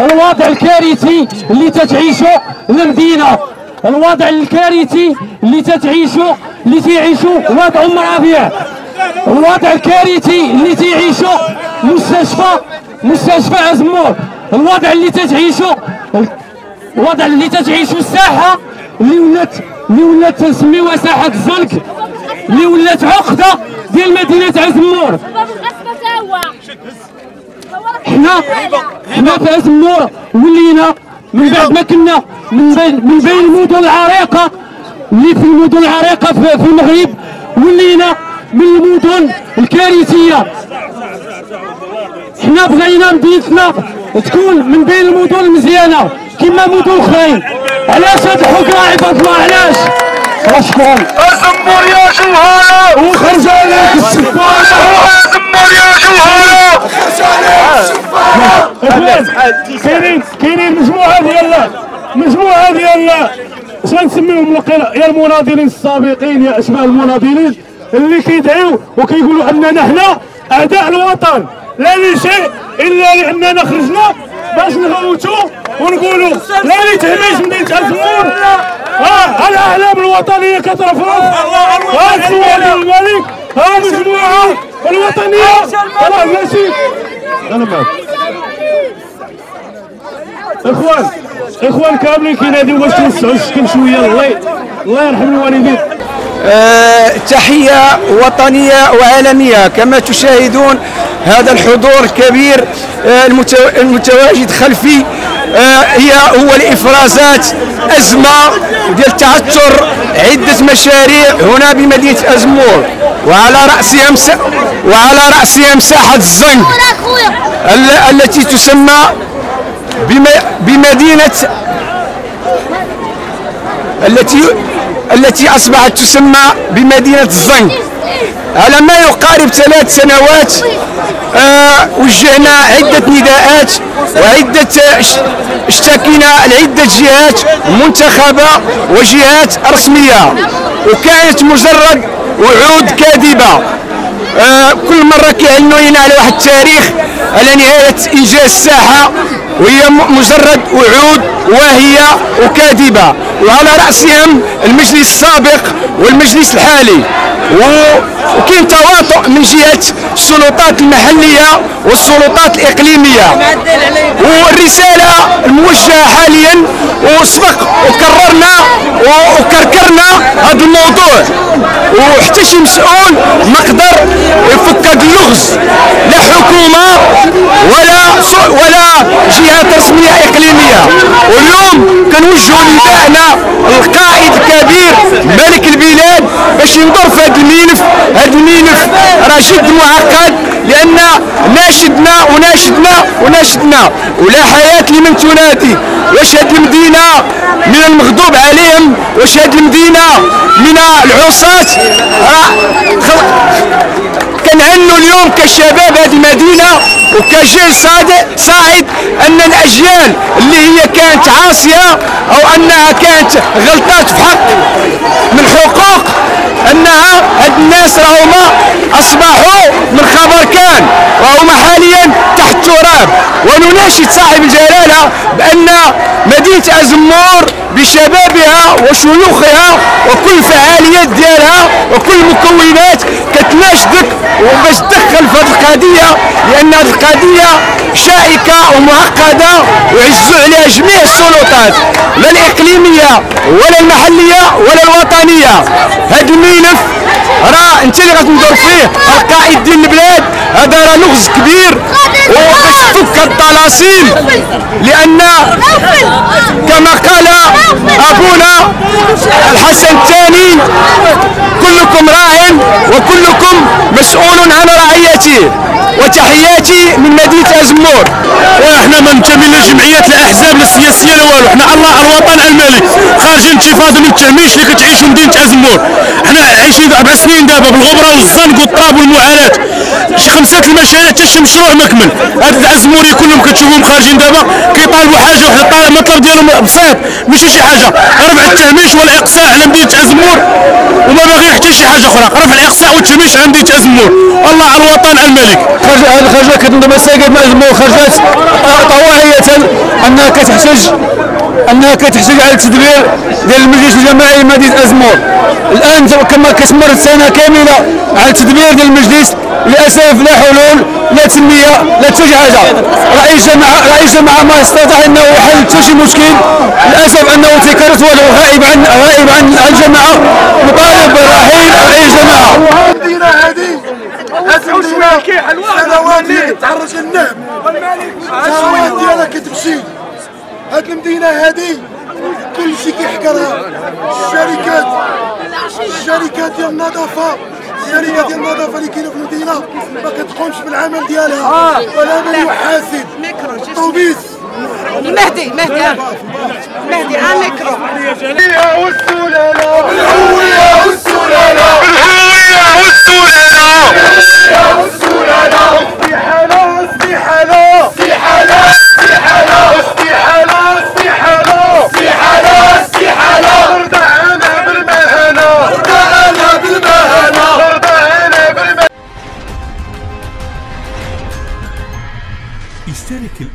الوضع الكارثي اللي تتعيشه المدينة الوضع الكارثي اللي تتعيشه اللي تعيشه واد ربيع الوضع الكارثي اللي تعيشه مستشفى مستشفى أزمور. الوضع اللي تتعيشه الوضع اللي تتعيشه الساحة اللي ولات اللي ولات تسميوها ساحة الزنك اللي ولات عقدة ديال مدينة أزمور. حنا حنا في ازمور ولينا من بعد ما كنا من بين من بين المدن العريقة اللي في المدن العريقة في, في المغرب ولينا من المدن الكارثية. حنا بغينا مدينتنا تكون من بين المدن المزيانة كما مدن أخرين. علاش هاد الحكم عباد الله؟ علاش؟ شكرا أزمر يا جوهرة. وخرج عليك السفارة. أزمر يا كاينين كاينين مجموعة ديال مجموعة ديال اش غنسميهم يا المناضلين السابقين يا أشباه المناضلين. اللي كيدعيو وكيقولوا أننا حنا أعداء الوطن. لا لشيء إلا لأننا خرجنا باش نغوتوا ونقولوا لا لتهميش مدينه ازمور ها الاعلام الوطنيه كترفرف ها الصور ديال الملك. ها مجموعة الوطنية. راه ماشي أنا معك إخوان إخوان كاملين كيناديو باش توسعوا السكن شوية الله الله يرحم الوالدين آه، تحية وطنية وعالمية كما تشاهدون هذا الحضور الكبير آه، المتو- المتواجد خلفي آه، هي هو لإفرازات أزمة ديال تعثر عدة مشاريع هنا بمدينة أزمور وعلى رأسها. وعلى رأسها مساحة الزنق ال- التي تسمى. بمدينة التي التي أصبحت تسمى بمدينة الزنق على ما يقارب ثلاث سنوات آه وجهنا عدة نداءات وعدة اش- اشتكينا لعدة جهات منتخبة وجهات رسمية. وكانت مجرد وعود كاذبة. آه كل مرة كيعلنوا لنا على واحد التاريخ على نهاية إنجاز الساحة وهي مجرد وعود واهية وكاذبة. وعلى رأسهم المجلس السابق والمجلس الحالي. وكاين تواطؤ من جهة السلطات المحلية والسلطات الإقليمية. والرسالة الموجهة حاليا وسبق وكررنا وكركرنا هذا الموضوع. وحتى شي مسؤول ما قدر يفك هذا اللغز لا حكومة ولا ولا جهات رسمية إقليمية. واليوم كنوجهوا نداءنا القائد الكبير ملك البلاد باش ينظر في هذا الملف. هذا الملف راه جد معقد. لأن ناشدنا وناشدنا وناشدنا ولا حياة لمن تنادي واش هذه المدينة من المغضوب عليهم؟ واش هذه المدينة من العصاة؟ راه خل- كنعنوا اليوم كشباب هذه المدينة وكجيل صاعد أن الأجيال اللي هي كانت عاصية أو أنها كانت غلطات في حق من حقوق هاد الناس راهما أصبحوا من خبر كان وهما حاليا تحت التراب ونناشد صاحب الجلالة بأن مدينة أزمور بشبابها وشيوخها وكل الفعاليات ديالها وكل المكونات كتناشدك وباش تدخل في هذه القضية لأن هذه القضية شائكة ومعقدة ويعزوا عليها جميع السلطات. الإقليمية ولا المحلية ولا الوطنية. هذا الملف راه انت اللي غتنظر فيه القائد ديال البلاد. هذا راه لغز كبير. وباش تفك الطلاسيم. لأن كما قال أبونا الحسن الثاني كلكم راع وكلكم مسؤول عن رعيته وتحياتي من مدينة أزمور. إحنا ما ننتمي لجمعيات الأحزاب السياسية لا والو حنا الله الوطن الملك خارجين انتفاضة من التهميش اللي كتعيشوا مدينة ازمور حنا عايشين أربع سنين دابا بالغبرة والزنق والطراب والمعاناة. شي خمسة المشاريع حتى شي مشروع مكمل هاد العزموري كلهم كتشوفوهم خارجين دابا كيطالبوا حاجة وحده المطلب ديالهم بسيط ماشي شي حاجة. رفع التهميش والإقصاء على مدينة ازمور وما باغي حتى شي حاجة أخرى. رفع الإقصاء شمش عندي تأزمو الله على الوطن الملك. خرج خرجة كتندم الساقط ما أزمو خرجات طواعية أنها كتحتج أنها كتحتج على التدبير ديال المجلس الجماعي مدينة أزمور الآن كما كتمر سنه كاملة على التدبير ديال المجلس للأسف لا حلول لا تنمية لا حتى شي حاجة رئيس جماعة رئيس جماعة ما استطاع أنه حل حتى شي مشكل للأسف أنه تكررت وله غائب عن غائب عن الجماعة. مطالب برحيل رئيس جماعة. المدينة هذه سنوات اللي ديالها كتمشي هاد المدينة هذه كل شيء كيحكرها. الشركات. الشركات ديال النظافة. الشركات ديال النظافة اللي كاينة في المدينة ما كتقومش بالعمل ديالها. ولا من يحاسب. الطوبيس مهدي مهدي. مهدي على الميكرو والسلالة بالهوية والسلالة بالهوية